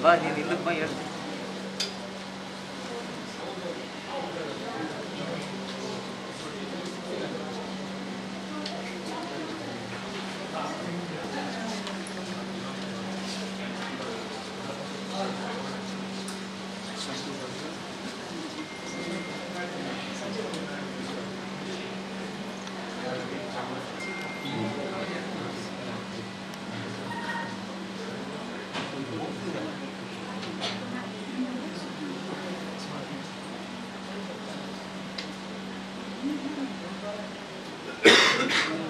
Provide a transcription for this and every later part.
Ba, ini nilog ya. Thank you.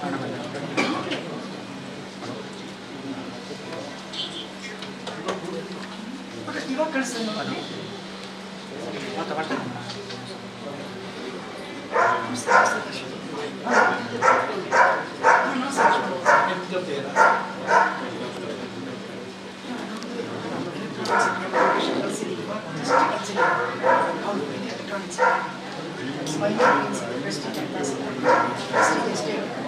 I want Thank you.